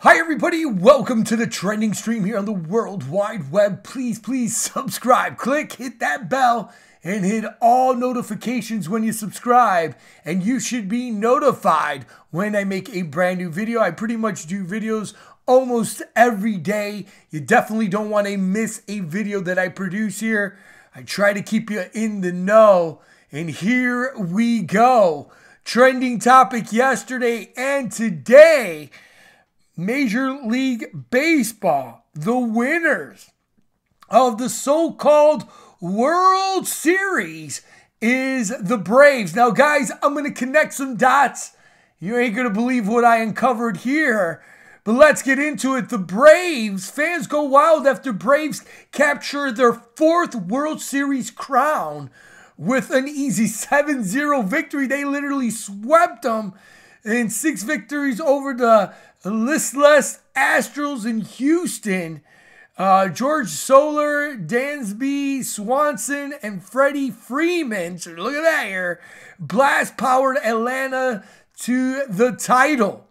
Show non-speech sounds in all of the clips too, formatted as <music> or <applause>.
Hi, everybody. Welcome to the trending stream here on the World Wide Web. Please, please <laughs> subscribe. Click, hit that bell, and hit all notifications when you subscribe. And you should be notified when I make a brand new video. I pretty much do videos almost every day. You definitely don't want to miss a video that I produce here. I try to keep you in the know. And here we go. Trending topic yesterday and today Major League Baseball, the winners of the so called World Series is the Braves. Now, guys, I'm going to connect some dots. You ain't going to believe what I uncovered here. But let's get into it. The Braves, fans go wild after Braves capture their fourth World Series crown with an easy 7 0 victory. They literally swept them in six victories over the listless Astros in Houston. Uh, George Soler, Dansby, Swanson, and Freddie Freeman. So look at that here. Blast powered Atlanta to the title.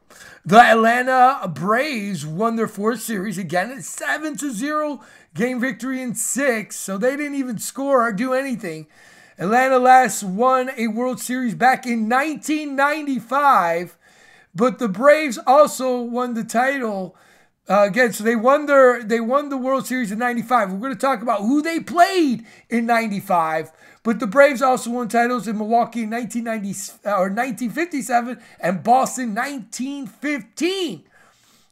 The Atlanta Braves won their fourth series again at 7 to 0 game victory in six. So they didn't even score or do anything. Atlanta last won a World Series back in 1995 but the Braves also won the title uh, again. So they won their they won the World Series in '95. We're going to talk about who they played in '95. But the Braves also won titles in Milwaukee in 1990 uh, or 1957 and Boston 1915.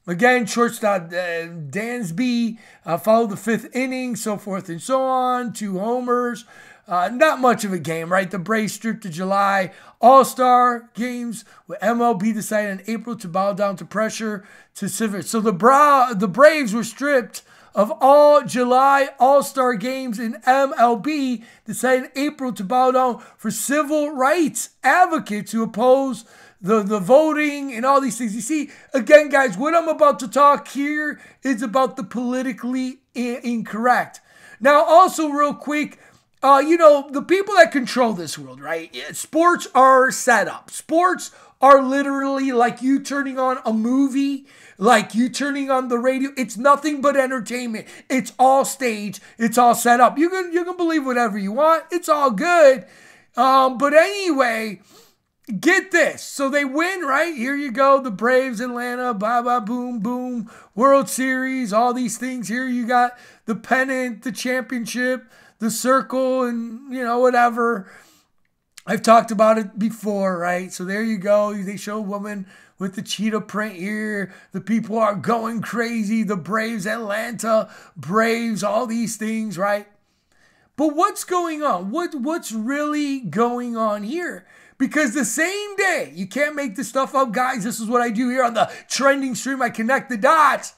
Again, shortstop uh, Dansby uh, followed the fifth inning, so forth and so on. Two homers. Uh, not much of a game, right? The Braves stripped the July All Star games with MLB decided in April to bow down to pressure to civil. So the Bra- the Braves were stripped of all July All Star games in MLB, decided in April to bow down for civil rights advocates who oppose the, the voting and all these things. You see, again, guys, what I'm about to talk here is about the politically incorrect. Now, also, real quick, uh, you know, the people that control this world, right? Sports are set up. Sports are literally like you turning on a movie, like you turning on the radio. It's nothing but entertainment. It's all stage. It's all set up. You can you can believe whatever you want. It's all good. Um, but anyway, get this. So they win, right? Here you go. The Braves, Atlanta, ba ba boom boom, World Series, all these things. Here you got the pennant, the championship the circle and, you know, whatever. I've talked about it before, right? So there you go. They show a woman with the cheetah print here. The people are going crazy. The Braves, Atlanta, Braves, all these things, right? But what's going on? What what's really going on here? Because the same day, you can't make this stuff up, guys. This is what I do here on the trending stream. I connect the dots.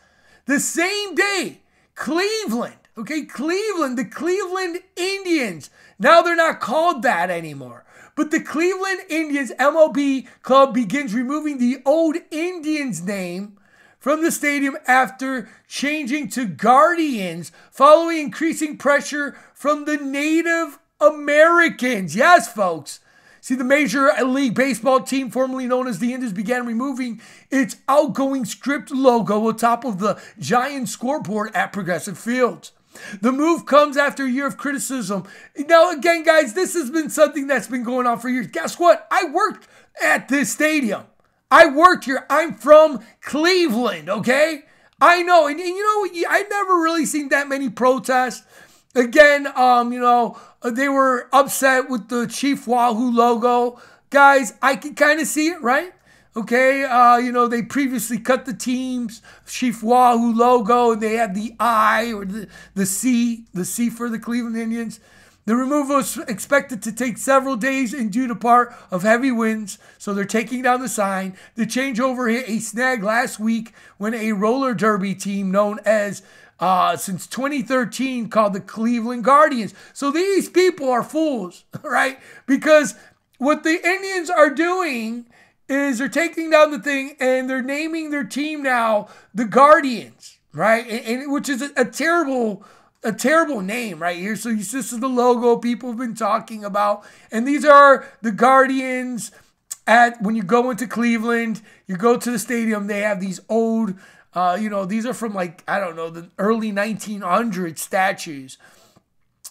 The same day, Cleveland Okay, Cleveland, the Cleveland Indians. Now they're not called that anymore. But the Cleveland Indians MLB club begins removing the old Indians name from the stadium after changing to Guardians following increasing pressure from the Native Americans. Yes, folks. See, the Major League Baseball team, formerly known as the Indians, began removing its outgoing script logo atop of the giant scoreboard at Progressive Field. The move comes after a year of criticism. Now, again, guys, this has been something that's been going on for years. Guess what? I worked at this stadium. I worked here. I'm from Cleveland, okay? I know. And, and you know, I've never really seen that many protests. Again, um, you know, they were upset with the Chief Wahoo logo. Guys, I can kind of see it, right? Okay, uh, you know, they previously cut the team's Chief Wahoo logo and they had the I or the, the C, the C for the Cleveland Indians. The removal is expected to take several days and due to part of heavy winds, so they're taking down the sign. The changeover hit a snag last week when a roller derby team known as uh, since 2013 called the Cleveland Guardians. So these people are fools, <laughs> right? Because what the Indians are doing is they're taking down the thing and they're naming their team now the Guardians, right? And, and which is a, a, terrible, a terrible name right here. So this is the logo people have been talking about, and these are the Guardians. At when you go into Cleveland, you go to the stadium. They have these old Uh, you know, these are from like, I don't know, the early 1900s statues.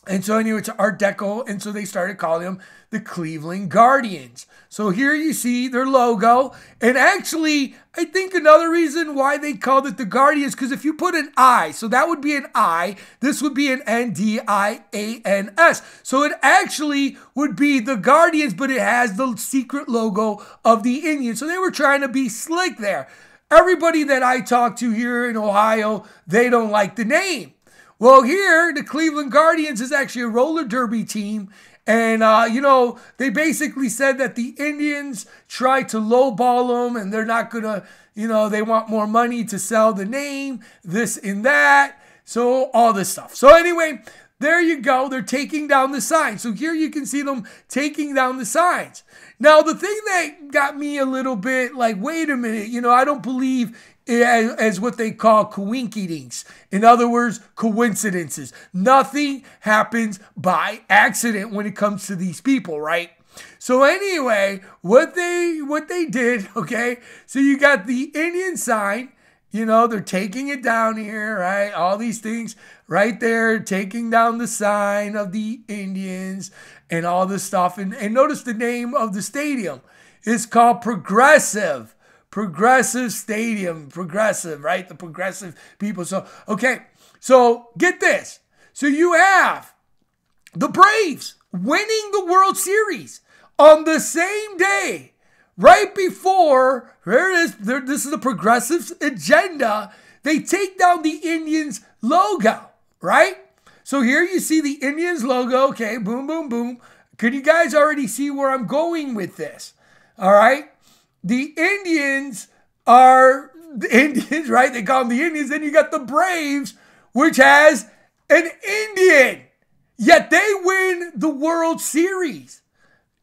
And so anyway, it's Art Deco, and so they started calling them the Cleveland Guardians. So here you see their logo, and actually, I think another reason why they called it the Guardians, because if you put an I, so that would be an I, this would be an N D I A N S. So it actually would be the Guardians, but it has the secret logo of the Indians. So they were trying to be slick there. Everybody that I talk to here in Ohio, they don't like the name. Well, here, the Cleveland Guardians is actually a roller derby team. And, uh, you know, they basically said that the Indians tried to lowball them and they're not going to, you know, they want more money to sell the name, this and that. So, all this stuff. So, anyway, there you go. They're taking down the signs. So, here you can see them taking down the signs. Now, the thing that got me a little bit like, wait a minute, you know, I don't believe as, as what they call coincidences. In other words, coincidences. Nothing happens by accident when it comes to these people, right? So anyway, what they what they did, <laughs> okay? So you got the Indian sign, you know, they're taking it down here, right? All these things right there, taking down the sign of the Indians and all this stuff. And, and notice the name of the stadium. It's called Progressive. Progressive Stadium. Progressive, right? The progressive people. So, okay. So get this. So you have the Braves winning the World Series on the same day, right before, here it is, this is the progressive agenda. They take down the Indians logo, right? So here you see the Indians logo. Okay, boom, boom, boom. Can you guys already see where I'm going with this? All right the Indians are the Indians, right? They call them the Indians. Then you got the Braves, which has an Indian. Yet they win the World Series.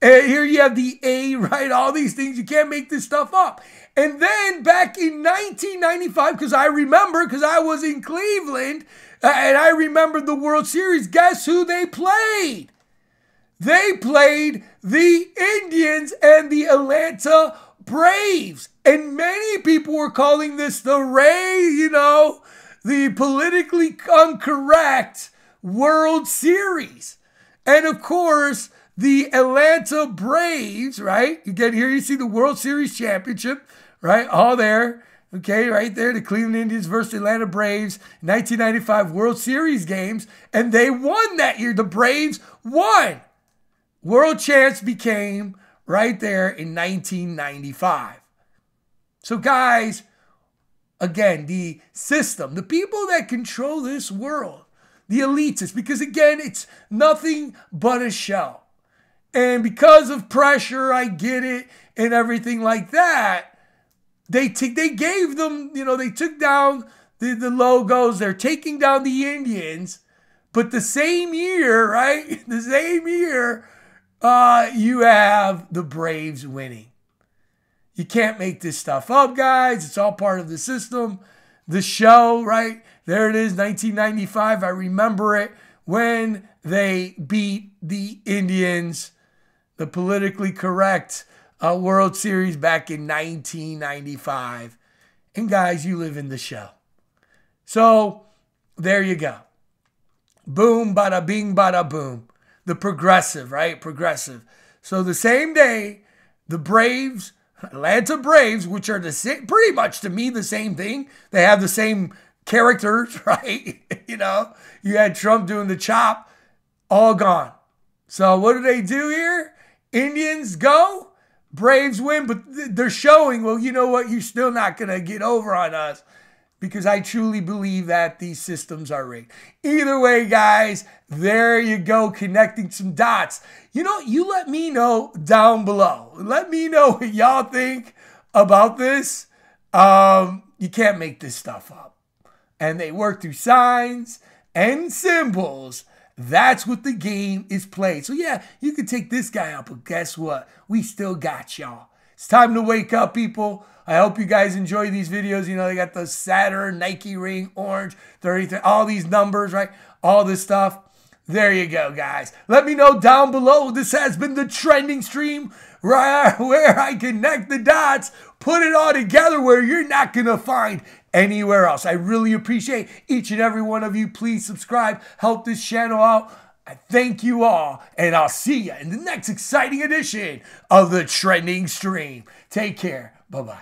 And here you have the A, <laughs> right? All these things. You can't make this stuff up. And then back in 1995, because I remember, because I was in Cleveland, uh, and I remember the World Series, guess who they played? They played the Indians and the Atlanta Braves. And many people were calling this the Ray, you know, the politically incorrect World Series. And of course, the Atlanta Braves, right? Again, here, you see the World Series championship, right? All there. Okay, right there, the Cleveland Indians versus Atlanta Braves, 1995 World Series games, and they won that year. The Braves won. World champs became right there in 1995. So, guys, again, the system, the people that control this world, the elitists, because again, it's nothing but a shell. And because of pressure, I get it, and everything like that, they t- they gave them, you know, they took down the, the logos, they're taking down the Indians, but the same year, <laughs> right? The same year, uh, you have the Braves winning. You can't make this stuff up, guys. It's all part of the system. The show, right? There it is, 1995. I remember it when they beat the Indians, the politically correct uh, World Series back in 1995. And guys, you live in the show. So there you go. Boom, bada bing, bada boom the progressive, right? Progressive. So the same day, the Braves, Atlanta Braves, which are the same, pretty much to me the same thing. They have the same characters, <laughs> right? you know, you had Trump doing the chop, all gone. So what do they do here? Indians go, Braves win, but they're showing, well, you know what? You're still not going to get over on us because I truly believe that these systems are rigged. Either way, guys, there you go, connecting some dots. You know, you let me know down below. Let me know what y'all think about this. Um, you can't make this stuff up. And they work through signs and symbols. That's what the game is played. So, yeah, you can take this guy out, but guess what? We still got y'all. It's time to wake up, people. I hope you guys enjoy these videos. You know, they got the Saturn, Nike ring, orange, 33, all these numbers, right? All this stuff. There you go, guys. Let me know down below. This has been the trending stream right <laughs> where I connect the dots, put it all together where you're not going to find anywhere else. I really appreciate each and every one of you. Please subscribe, help this channel out. I thank you all, and I'll see you in the next exciting edition of the Trending Stream. Take care. Bye bye.